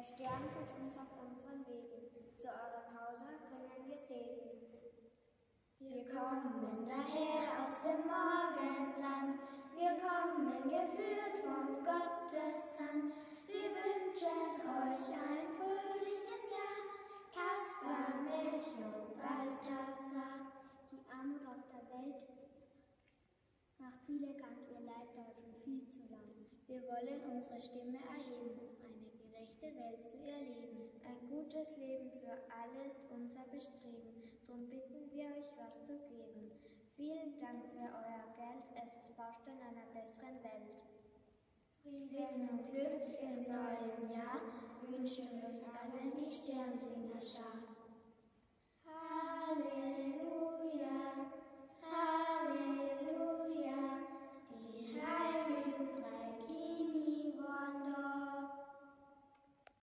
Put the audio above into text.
Der Stern führt uns auf unseren Wegen. Zu eurem Hause bringen wir Segen. Wir kommen daher aus dem Morgenland. Wir kommen geführt von Gottes Hand. Wir wünschen euch ein fröhliches Jahr. Kaspar, Milch und Balthasar. Die Armut auf der Welt macht viele ganz ihr Leid dauert viel zu lang. Wir wollen unsere Stimme erheben. Welt zu erleben. Ein gutes Leben für alle ist unser Bestreben, drum bitten wir euch was zu geben. Vielen Dank für euer Geld, es ist Baustein einer besseren Welt. Frieden und Glück im neuen Jahr